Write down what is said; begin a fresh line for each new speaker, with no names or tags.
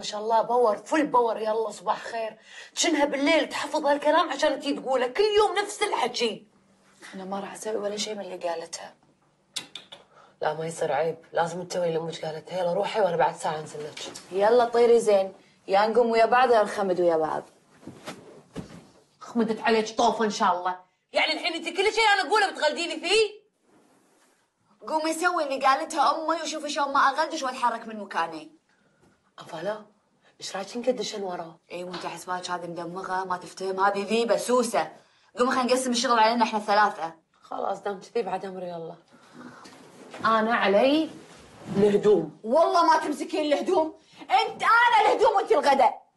ما شاء الله power full power يلا صباح خير. تشنها بالليل تحفظ هالكلام عشان تي تقوله. كل يوم نفس الحكي.
أنا ما راح أسوي ولا شيء من اللي قالتها
لا ما يصير عيب. لازم تسوي اللي أمك قالتها يلا روحي وأنا بعد ساعة أنزل لك.
يلا طيري زين. يا نقوم ويا بعض يا نخمد ويا بعض.
خمدت عليك طوفة إن شاء الله. يعني الحين أنت كل شيء أنا أقوله بتقلديني فيه؟
قومي سوي اللي قالتها أمي وشوفي شلون ما اغدش واتحرك من مكاني.
افلا إيش رايك نقدشن وراه؟
اي وانت حسبالك هذه مدمغة ما تفتهم. هذه ذيبه سوسه قومي خلينا نقسم الشغل علينا إحنا الثلاثه
خلاص دام كذي بعد امري يلا. أنا علي الهدوم.
والله ما تمسكين الهدوم. أنت أنا الهدوم وأنت الغداء.